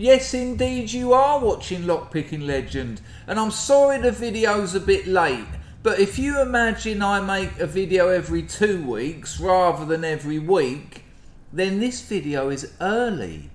Yes, indeed, you are watching Lockpicking Legend, and I'm sorry the video's a bit late. But if you imagine I make a video every two weeks rather than every week, then this video is early.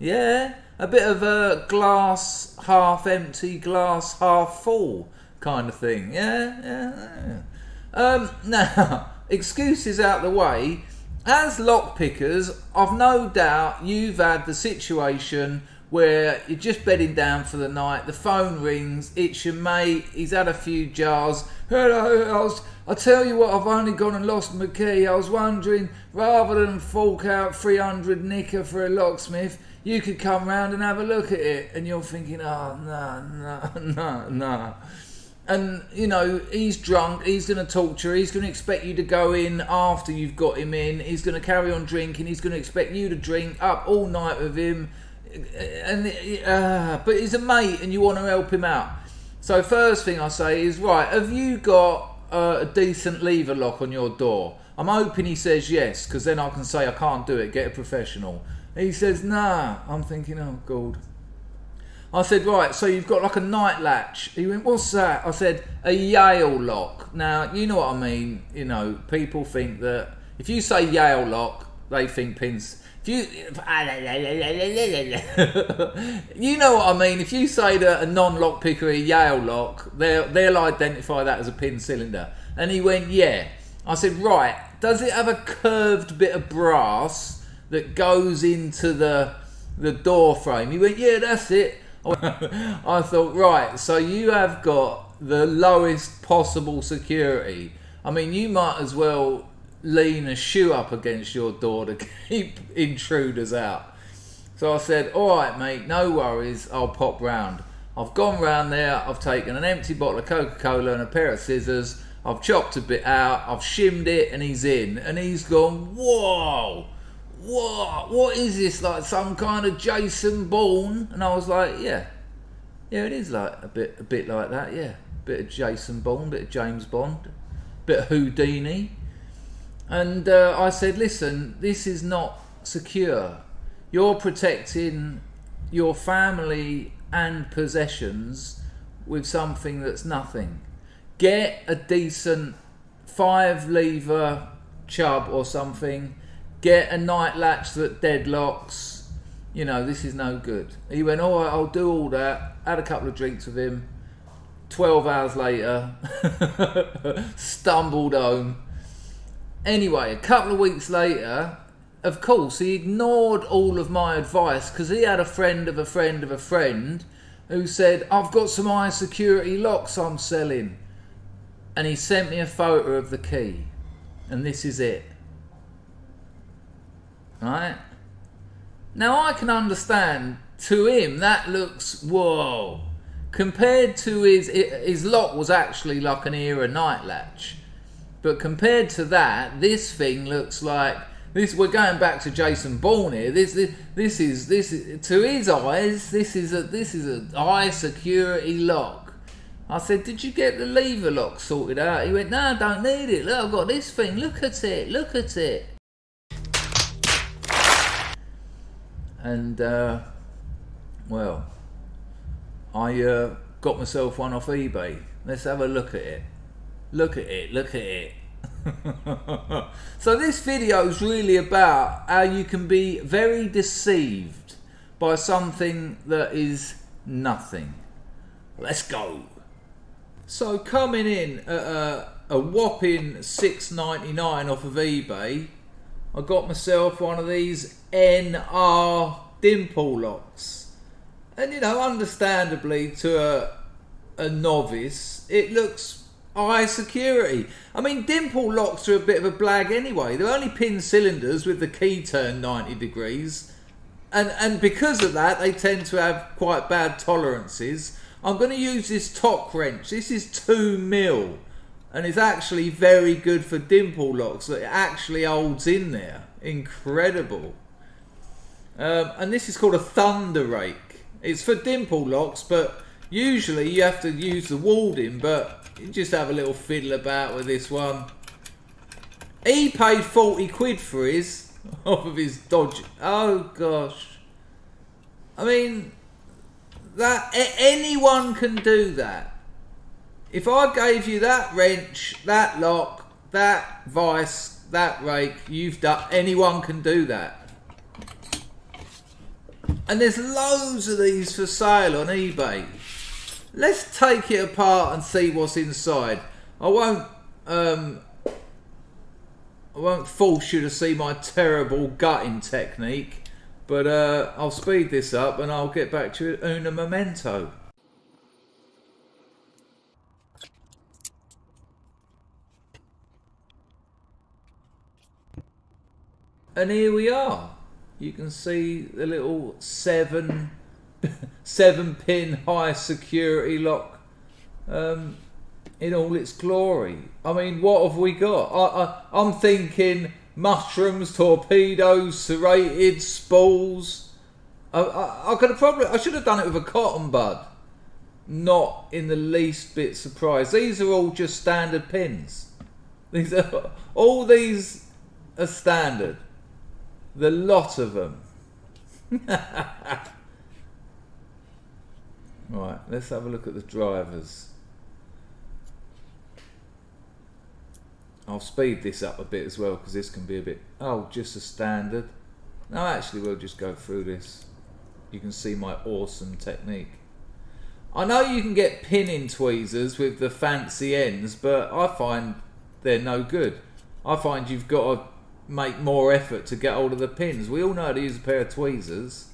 Yeah, a bit of a glass half empty, glass half full kind of thing. Yeah, yeah. Um, now, excuses out the way. As lockpickers, I've no doubt you've had the situation where you're just bedding down for the night, the phone rings, it's your mate, he's had a few jars. Hello, I, was, I tell you what, I've only gone and lost my key. I was wondering, rather than fork out 300 nicker for a locksmith, you could come round and have a look at it. And you're thinking, oh, no, no, no, no. And, you know, he's drunk, he's going to torture, he's going to expect you to go in after you've got him in, he's going to carry on drinking, he's going to expect you to drink up all night with him and uh, but he's a mate and you want to help him out. So first thing I say is right. Have you got uh, a decent lever lock on your door? I'm hoping he says yes because then I can say I can't do it. Get a professional. he says nah. I'm thinking oh god. I said right. So you've got like a night latch. He went what's that? I said a Yale lock. Now you know what I mean. You know people think that if you say Yale lock, they think pins if you, you know what I mean. If you say that a non-lock picker a Yale lock, they'll they'll identify that as a pin cylinder. And he went, yeah. I said, right. Does it have a curved bit of brass that goes into the the door frame? He went, yeah, that's it. I thought, right. So you have got the lowest possible security. I mean, you might as well lean a shoe up against your door to keep intruders out. So I said, all right, mate, no worries, I'll pop round. I've gone round there, I've taken an empty bottle of Coca Cola and a pair of scissors, I've chopped a bit out, I've shimmed it, and he's in. And he's gone, whoa, what? What is this? Like some kind of Jason Bourne? And I was like, yeah, yeah, it is like a bit, a bit like that. Yeah, bit of Jason Bourne, bit of James Bond, bit of Houdini. And uh, I said, listen, this is not secure. You're protecting your family and possessions with something that's nothing. Get a decent five lever Chubb or something. Get a night latch that deadlocks. You know, this is no good. He went, all right, I'll do all that. Had a couple of drinks with him. 12 hours later, stumbled home Anyway, a couple of weeks later, of course, he ignored all of my advice because he had a friend of a friend of a friend who said, I've got some high security locks I'm selling. And he sent me a photo of the key. And this is it. Right? Now I can understand to him that looks whoa. Compared to his his lock was actually like an ERA night latch. But compared to that, this thing looks like this. We're going back to Jason Bourne here. This, this, this is this is to his eyes. This is a this is a high security lock. I said, did you get the lever lock sorted out? He went, no, I don't need it. Look, I've got this thing. Look at it. Look at it. And uh, well, I uh, got myself one off eBay. Let's have a look at it. Look at it, look at it. so this video is really about how you can be very deceived by something that is nothing. Let's go. So coming in at a, a whopping six ninety nine off of eBay, I got myself one of these NR dimple locks, and you know, understandably to a, a novice, it looks high security. I mean, dimple locks are a bit of a blag anyway. They're only pin cylinders with the key turned 90 degrees. And, and because of that, they tend to have quite bad tolerances. I'm going to use this top wrench. This is 2 mil. And it's actually very good for dimple locks. It actually holds in there. Incredible. Um, and this is called a thunder rake. It's for dimple locks, but usually you have to use the Walding, but you just have a little fiddle about with this one. He paid 40 quid for his, off of his Dodge. Oh, gosh. I mean, that anyone can do that. If I gave you that wrench, that lock, that vice, that rake, you've done. Anyone can do that. And there's loads of these for sale on eBay. Let's take it apart and see what's inside. I won't um, I won't force you to see my terrible gutting technique, but uh, I'll speed this up and I'll get back to it una memento. And here we are. You can see the little seven seven pin high security lock um, in all its glory. I mean, what have we got? I, I, am thinking mushrooms, torpedoes, serrated spools. I, I, I could have probably, I should have done it with a cotton bud. Not in the least bit surprised. These are all just standard pins. These are all these are standard. The lot of them. right, let's have a look at the drivers. I'll speed this up a bit as well because this can be a bit, oh, just a standard. No, actually, we'll just go through this. You can see my awesome technique. I know you can get pinning tweezers with the fancy ends, but I find they're no good. I find you've got to make more effort to get hold of the pins. We all know how to use a pair of tweezers.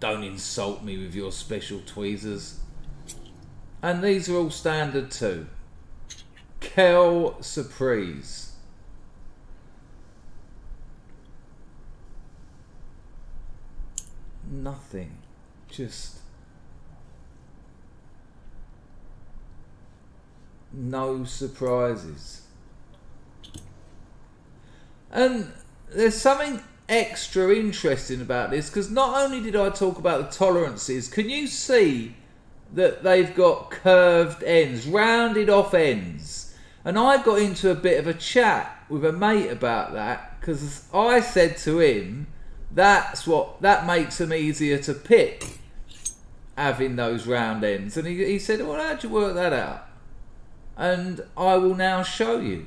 Don't insult me with your special tweezers. And these are all standard too. Kel Surprise. Nothing. Just no surprises. And there's something extra interesting about this because not only did I talk about the tolerances, can you see that they've got curved ends, rounded off ends? And I got into a bit of a chat with a mate about that because I said to him, that's what that makes them easier to pick, having those round ends. And he, he said, Well, how'd you work that out? And I will now show you.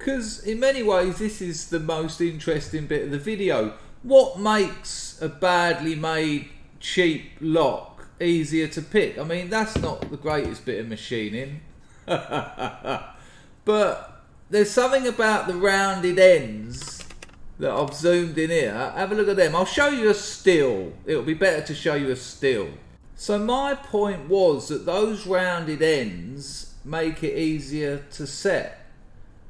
Because in many ways, this is the most interesting bit of the video. What makes a badly made, cheap lock easier to pick. I mean, that's not the greatest bit of machining. but there's something about the rounded ends that I've zoomed in here. Have a look at them. I'll show you a still. It'll be better to show you a still. So my point was that those rounded ends make it easier to set.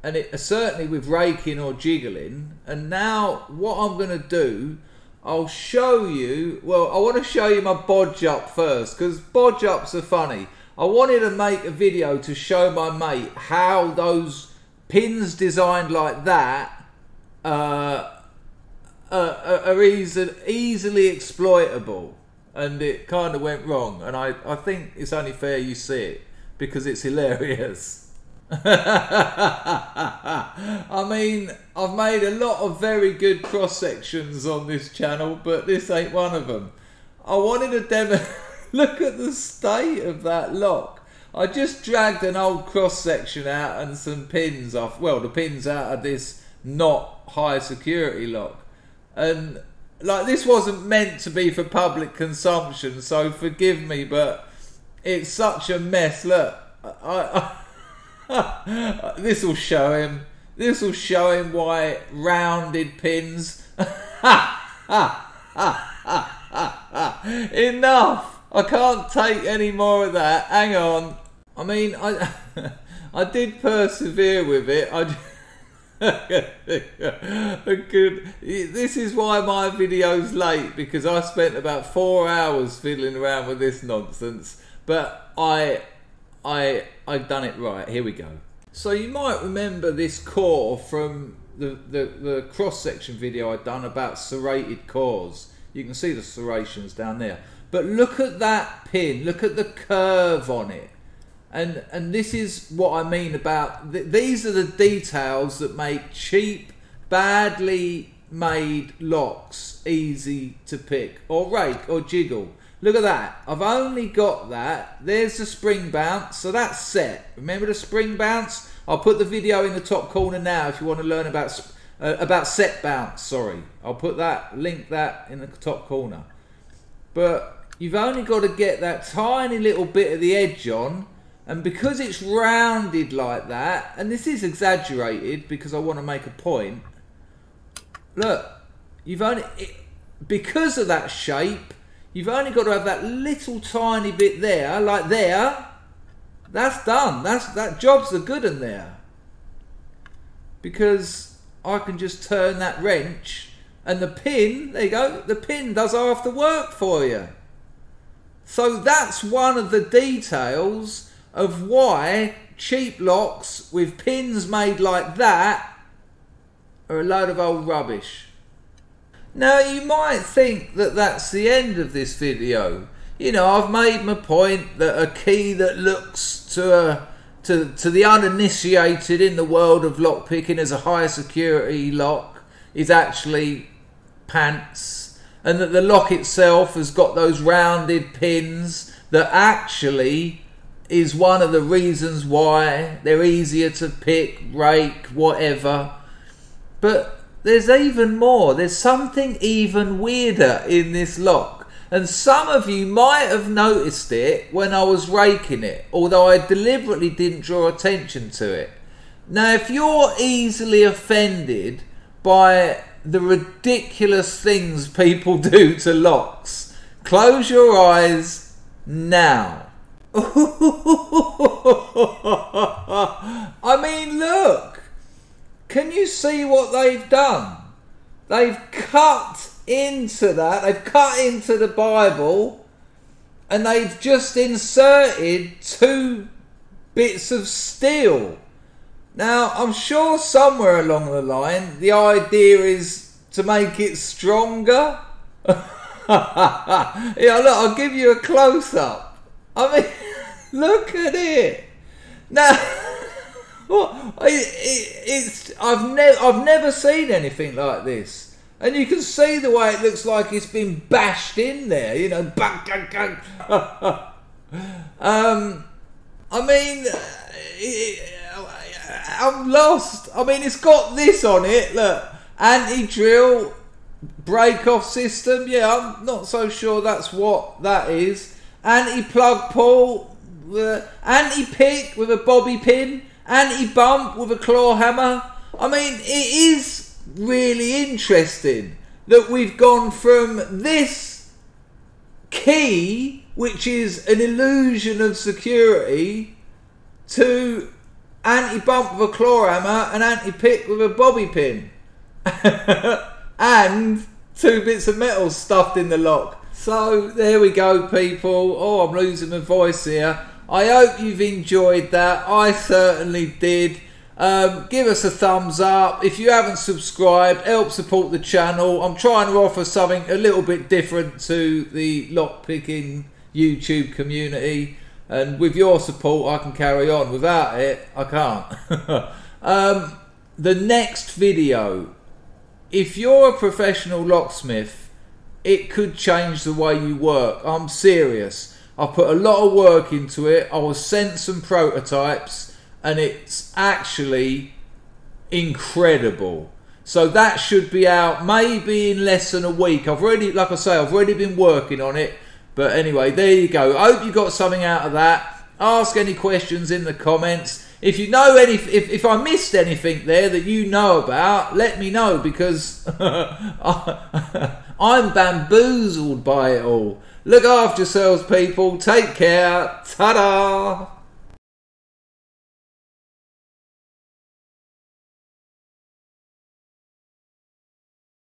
And it certainly with raking or jiggling. And now what I'm going to do I'll show you. Well, I want to show you my bodge up first because bodge ups are funny. I wanted to make a video to show my mate how those pins designed like that uh, uh, are easy, easily exploitable. And it kind of went wrong. And I, I think it's only fair you see it because it's hilarious. I mean, I've made a lot of very good cross sections on this channel, but this ain't one of them. I wanted to demo. Look at the state of that lock. I just dragged an old cross section out and some pins off. Well, the pins out of this not high security lock, and like this wasn't meant to be for public consumption. So forgive me, but it's such a mess. Look, I, I this will show him. This will show him why rounded pins. Enough! I can't take any more of that. Hang on. I mean, I I did persevere with it. I. Good. This is why my video's late because I spent about four hours fiddling around with this nonsense. But I I I've done it right. Here we go. So you might remember this core from the, the, the cross section video I'd done about serrated cores. You can see the serrations down there. But look at that pin. Look at the curve on it. And and this is what I mean about th these are the details that make cheap, badly made locks easy to pick or rake or jiggle. Look at that. I've only got that. There's the spring bounce. So that's set. Remember the spring bounce? I'll put the video in the top corner now if you want to learn about uh, about set bounce. Sorry. I'll put that, link that in the top corner. But you've only got to get that tiny little bit of the edge on. And because it's rounded like that, and this is exaggerated because I want to make a point. Look, you've only, it, because of that shape, You've only got to have that little tiny bit there, like there. That's done. That's that job's the good in there. Because I can just turn that wrench and the pin, there you go, the pin does half the work for you. So that's one of the details of why cheap locks with pins made like that are a load of old rubbish. Now you might think that that's the end of this video. You know, I've made my point that a key that looks to a, to to the uninitiated in the world of lockpicking as a high security lock is actually pants, and that the lock itself has got those rounded pins that actually is one of the reasons why they're easier to pick, rake, whatever. But there's even more. There's something even weirder in this lock. And some of you might have noticed it when I was raking it, although I deliberately didn't draw attention to it. Now, if you're easily offended by the ridiculous things people do to locks, close your eyes now. I mean, look. Can you see what they've done? They've cut into that, they've cut into the bible, and they've just inserted two bits of steel. Now, I'm sure somewhere along the line, the idea is to make it stronger. yeah, look, I'll give you a close up. I mean, look at it. Now. Well, it, it, it's I've never I've never seen anything like this, and you can see the way it looks like it's been bashed in there. You know, bang, bang, bang. um, I mean, it, I'm lost. I mean, it's got this on it. Look, anti-drill break-off system. Yeah, I'm not so sure that's what that is. Anti-plug pull, uh, anti-pick with a bobby pin anti-bump with a claw hammer. I mean, it is really interesting that we've gone from this key, which is an illusion of security, to anti-bump with a claw hammer and anti-pick with a bobby pin. and two bits of metal stuffed in the lock. So there we go, people. Oh, I'm losing my voice here. I hope you've enjoyed that. I certainly did. Um, give us a thumbs up. If you haven't subscribed, help support the channel. I'm trying to offer something a little bit different to the lockpicking YouTube community. And with your support, I can carry on. Without it, I can't. um, the next video, if you're a professional locksmith, it could change the way you work. I'm serious. I put a lot of work into it. I was sent some prototypes, and it's actually incredible. So that should be out maybe in less than a week. I've already, like I say, I've already been working on it. But anyway, there you go. I hope you got something out of that. Ask any questions in the comments. If you know any, if, if I missed anything there that you know about, let me know because I'm bamboozled by it all. Look after yourselves, people. Take care. Ta da!